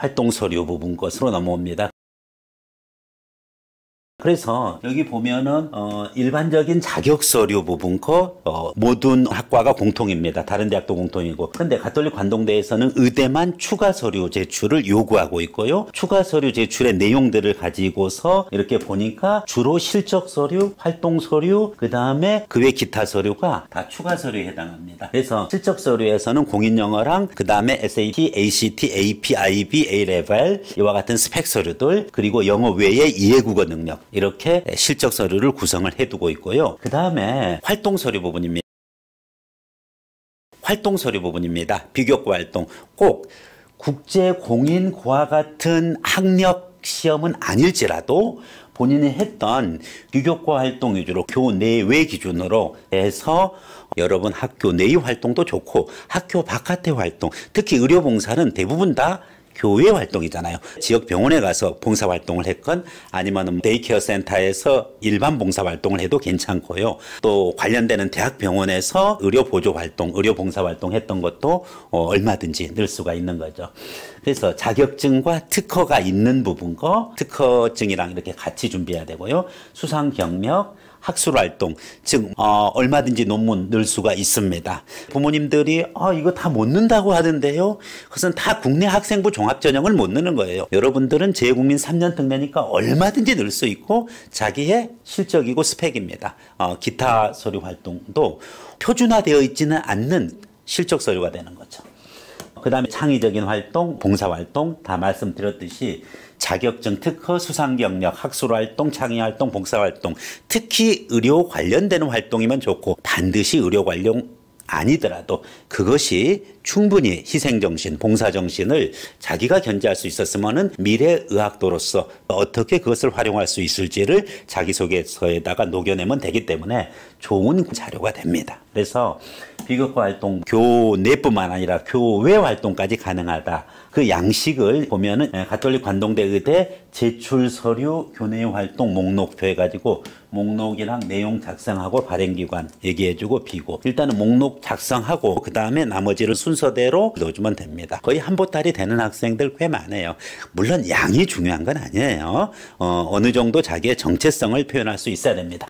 활동 서류 부분 것으로 넘어옵니다. 그래서 여기 보면은 어 일반적인 자격 서류 부분 거 어, 모든 학과가 공통입니다. 다른 대학도 공통이고. 근데 가톨릭 관동대에서는 의대만 추가 서류 제출을 요구하고 있고요. 추가 서류 제출의 내용들을 가지고서 이렇게 보니까 주로 실적 서류, 활동 서류, 그다음에 그 외 기타 서류가 다 추가 서류에 해당합니다. 그래서 실적 서류에서는 공인 영어랑 그다음에 SAT, ACT, AP, IB, A-Level 이와 같은 스펙 서류들 그리고 영어 외의 외국어 능력 이렇게 실적 서류를 구성을 해두고 있고요. 그 다음에 활동 서류 부분입니다. 활동 서류 부분입니다. 비교과 활동 꼭 국제 공인과 같은 학력 시험은 아닐지라도 본인이 했던 비교과 활동 위주로 교 내외 기준으로 해서 여러분 학교 내의 활동도 좋고 학교 바깥의 활동 특히 의료봉사는 대부분 다 교외 활동이잖아요. 지역 병원에 가서 봉사 활동을 했건 아니면 데이케어 센터에서 일반 봉사 활동을 해도 괜찮고요. 또 관련되는 대학 병원에서 의료 보조 활동, 의료 봉사 활동 했던 것도 어, 얼마든지 넣을 수가 있는 거죠. 그래서 자격증과 특허가 있는 부분과 특허증이랑 이렇게 같이 준비해야 되고요. 수상 경력, 학술 활동, 즉 어, 얼마든지 논문 넣을 수가 있습니다. 부모님들이 아 이거 다 못 넣는다고 하던데요. 그것은 다 국내 학생부 종합 전형을 못 넣는 거예요. 여러분들은 재국민 3년 특례니까 얼마든지 넣을 수 있고 자기의 실적이고 스펙입니다. 어, 기타 서류 활동도 표준화되어 있지는 않는 실적 서류가 되는 거죠. 그 다음에 창의적인 활동, 봉사활동 다 말씀드렸듯이 자격증, 특허, 수상 경력, 학술 활동, 창의 활동, 봉사 활동, 특히 의료 관련되는 활동이면 좋고 반드시 의료 관련 아니더라도 그것이 충분히 희생정신, 봉사정신을 자기가 견제할 수 있었으면은 미래 의학도로서 어떻게 그것을 활용할 수 있을지를 자기소개서에다가 녹여내면 되기 때문에 좋은 자료가 됩니다. 그래서 비교과 활동 교내뿐만 아니라 교외 활동까지 가능하다. 그 양식을 보면은 예, 가톨릭 관동대 의대 제출 서류 교내 활동 목록표 해가지고 목록이랑 내용 작성하고 발행기관 얘기해주고 비고 일단은 목록 작성하고 그 다음에 나머지를 순서대로 넣어주면 됩니다. 거의 한 보따리 되는 학생들 꽤 많아요. 물론 양이 중요한 건 아니에요. 어, 어느 정도 자기의 정체성을 표현할 수 있어야 됩니다.